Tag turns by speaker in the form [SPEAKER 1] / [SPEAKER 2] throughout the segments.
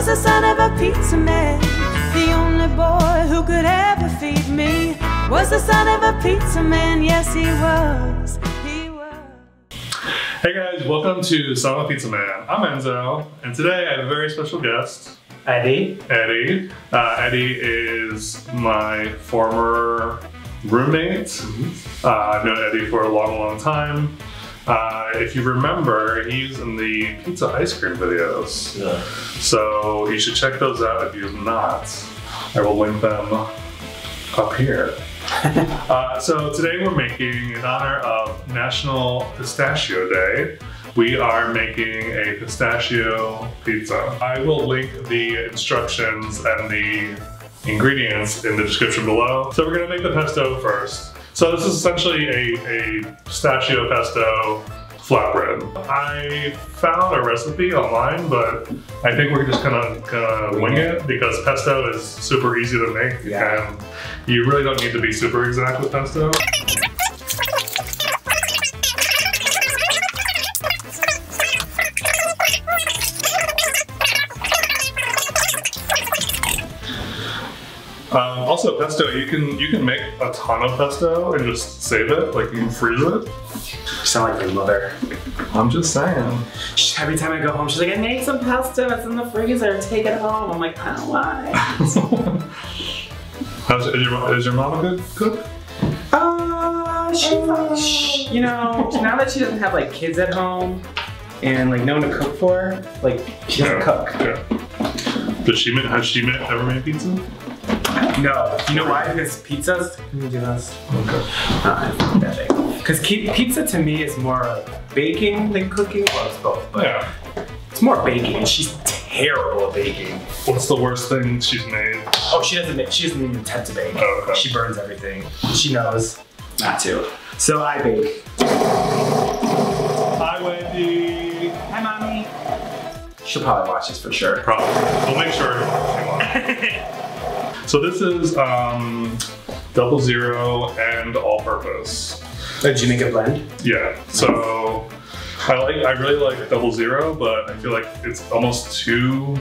[SPEAKER 1] was the son of a pizza man. The only boy who could ever feed me was the son of a pizza man. Yes, he was. He was.
[SPEAKER 2] Hey guys, welcome to Son of a Pizza Man. I'm Enzo, and today I have a very special guest,
[SPEAKER 3] Eddie.
[SPEAKER 2] Eddie. Uh, Eddie is my former roommate.
[SPEAKER 3] Mm-hmm.
[SPEAKER 2] Uh, I've known Eddie for a long, long time. Uh, if you remember, he's in the pizza ice cream videos.
[SPEAKER 3] Yeah.
[SPEAKER 2] So you should check those out if you have not. I will link them up here. uh, so today we're making, in honor of National Pistachio Day, we are making a pistachio pizza. I will link the instructions and the ingredients in the description below. So we're gonna make the pesto first. So this is essentially a, a pistachio pesto flatbread. I found a recipe online, but I think we're just gonna, gonna wing it because pesto is super easy to make
[SPEAKER 3] Yeah.
[SPEAKER 2] and you really don't need to be super exact with pesto. Um, also, pesto you can you can make a ton of pesto and just save it, like you can freeze it.
[SPEAKER 3] You sound like my mother.
[SPEAKER 2] I'm just saying.
[SPEAKER 3] She- Every time I go home, she's like, I made some pesto. It's in the freezer. Take it home. I'm like, I don't why.
[SPEAKER 2] How's, is, your, is your mom a good cook?
[SPEAKER 3] Uh, she, sh- you know, now that she doesn't have like kids at home and like no one to cook for, like she doesn't cook.
[SPEAKER 2] Yeah. Does she make, has she ever made pizza?
[SPEAKER 3] No, you know why? Because pizzas. Can you do this?
[SPEAKER 2] Okay.
[SPEAKER 3] Because pizza to me is more baking than cooking. Well, it's both, but
[SPEAKER 2] Yeah.
[SPEAKER 3] it's more baking, she's terrible at baking.
[SPEAKER 2] What's the worst thing she's made?
[SPEAKER 3] Oh, she doesn't. make- She doesn't even attempt to bake.
[SPEAKER 2] Oh, okay.
[SPEAKER 3] She burns everything. She knows not to. So I bake.
[SPEAKER 2] Hi, Wendy.
[SPEAKER 3] Hi, mommy. She'll probably watch this for sure.
[SPEAKER 2] Probably. We'll make sure. So this is um, double zero and all-purpose.
[SPEAKER 3] Oh, did you make a blend?
[SPEAKER 2] Yeah. So I like I really like double zero, but I feel like it's almost too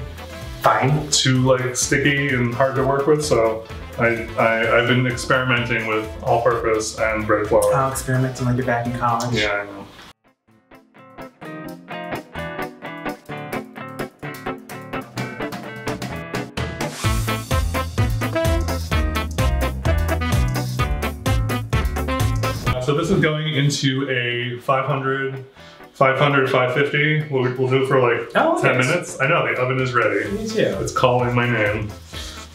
[SPEAKER 3] Fine.
[SPEAKER 2] too like sticky and hard to work with. So I, I I've been experimenting with all-purpose and bread flour.
[SPEAKER 3] I'll experiment when you're back in college.
[SPEAKER 2] Yeah, this is going into a 500, 500, 550. We'll, we'll do it for like
[SPEAKER 3] Oh,
[SPEAKER 2] 10
[SPEAKER 3] nice.
[SPEAKER 2] minutes. I know, the oven is ready.
[SPEAKER 3] Me too.
[SPEAKER 2] It's calling my name.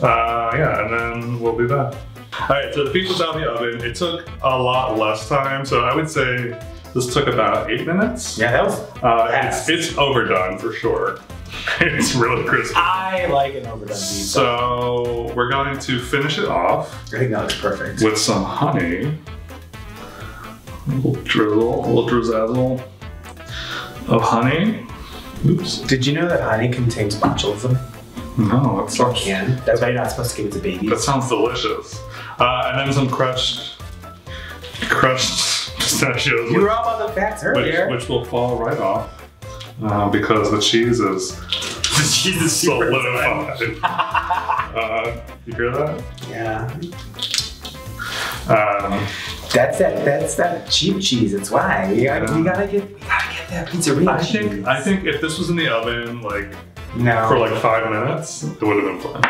[SPEAKER 2] Uh, yeah, and then we'll be back. All right, so the pizza's out of the oven. It took a lot less time, so I would say this took about eight minutes.
[SPEAKER 3] Yeah, that was.
[SPEAKER 2] Uh,
[SPEAKER 3] Fast.
[SPEAKER 2] it's, it's overdone for sure. it's really crispy.
[SPEAKER 3] I like an overdone pizza.
[SPEAKER 2] So we're going to finish it off
[SPEAKER 3] I think that looks perfect.
[SPEAKER 2] with some honey. A little drizzle, a little drizzle of honey. Oops.
[SPEAKER 3] Did you know that honey contains botulism?
[SPEAKER 2] No, that
[SPEAKER 3] Or
[SPEAKER 2] sounds,
[SPEAKER 3] can. That's why you're not supposed to give it to babies.
[SPEAKER 2] that sounds delicious. Uh, and then some crushed, crushed pistachios.
[SPEAKER 3] you were all about the facts
[SPEAKER 2] which,
[SPEAKER 3] earlier.
[SPEAKER 2] which will fall right off uh, because the cheese is
[SPEAKER 3] the cheese is
[SPEAKER 2] solidified. uh, you hear that?
[SPEAKER 3] Yeah.
[SPEAKER 2] Um,
[SPEAKER 3] That's that. That's that cheap cheese. That's why you gotta, you gotta get you gotta get that pizzeria
[SPEAKER 2] I
[SPEAKER 3] cheese.
[SPEAKER 2] think I think if this was in the oven like
[SPEAKER 3] no.
[SPEAKER 2] for like five minutes, it would have been fine.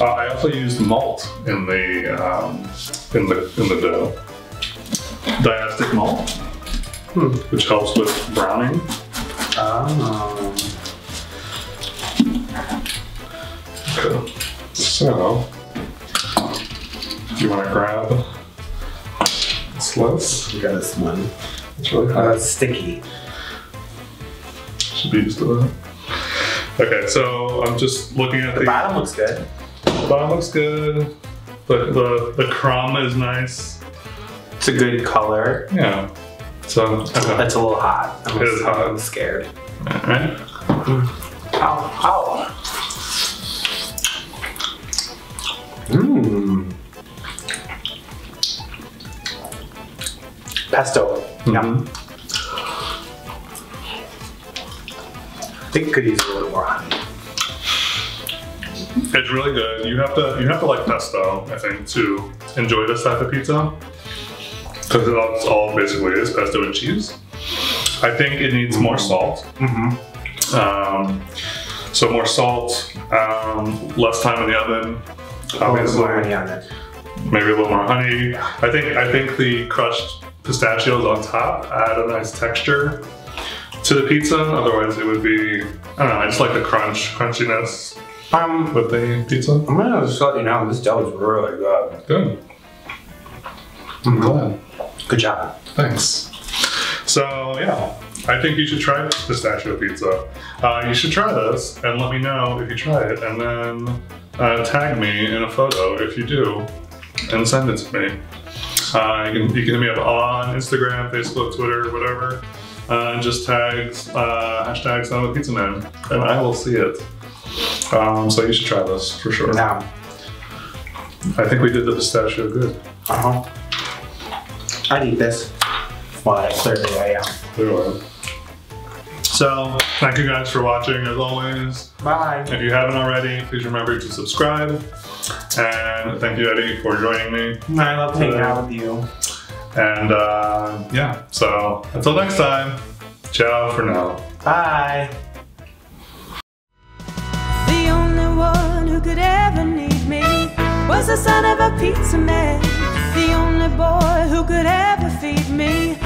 [SPEAKER 2] Uh, I also used malt in the um, in the in the dough. Diastic malt,
[SPEAKER 3] Hmm.
[SPEAKER 2] which helps with browning.
[SPEAKER 3] Oh.
[SPEAKER 2] Okay. So, do you want to grab slice?
[SPEAKER 3] We got this one.
[SPEAKER 2] It's really hot.
[SPEAKER 3] that's sticky.
[SPEAKER 2] Should be used to that. Okay, so I'm just looking at
[SPEAKER 3] The
[SPEAKER 2] the,
[SPEAKER 3] bottom looks good.
[SPEAKER 2] the bottom looks good. The, the the crumb is nice.
[SPEAKER 3] It's a good color.
[SPEAKER 2] Yeah. So okay.
[SPEAKER 3] That's a little hot. I'm,
[SPEAKER 2] It is hot.
[SPEAKER 3] I'm scared.
[SPEAKER 2] Alright.
[SPEAKER 3] Ow. Ow. Mmm. Pesto. Yum. I think it could use a little more honey.
[SPEAKER 2] It's really good. You have to you have to like pesto, I think, to enjoy this type of pizza. Because that's all basically is pesto and cheese. I think it needs more salt.
[SPEAKER 3] Mm-hmm.
[SPEAKER 2] Um, so more salt, um, less time in the oven. Obviously,
[SPEAKER 3] more honey on it.
[SPEAKER 2] maybe a little more honey. I think I think the crushed pistachios on top add a nice texture to the pizza. Otherwise, it would be I don't know. I just like the crunch, crunchiness
[SPEAKER 3] Um,
[SPEAKER 2] with the pizza.
[SPEAKER 3] I'm gonna just let you know this dough is really good.
[SPEAKER 2] Good. I'm glad.
[SPEAKER 3] Good job.
[SPEAKER 2] Thanks. So yeah, I think you should try pistachio pizza. Uh, you should try this and let me know if you try it, and then uh, tag me in a photo if you do, and send it to me. Uh, you can you can hit me up on Instagram, Facebook, Twitter, whatever, uh, and just tag uh, hashtag Son of a Pizza Man, and I will see it. Um, so you should try this for sure.
[SPEAKER 3] Now,
[SPEAKER 2] I think we did the pistachio good.
[SPEAKER 3] uh huh. I'd eat this. Well, I clearly I am.
[SPEAKER 2] Clearly. So, thank you guys for watching as always.
[SPEAKER 3] Bye.
[SPEAKER 2] If you haven't already, please remember to subscribe. And thank you, Eddie, for joining me.
[SPEAKER 3] I love hanging out with you.
[SPEAKER 2] And uh, yeah, so until next time, ciao for now.
[SPEAKER 3] Bye.
[SPEAKER 1] The only one who could ever need me was the son of a pizza man. The only boy who could ever feed me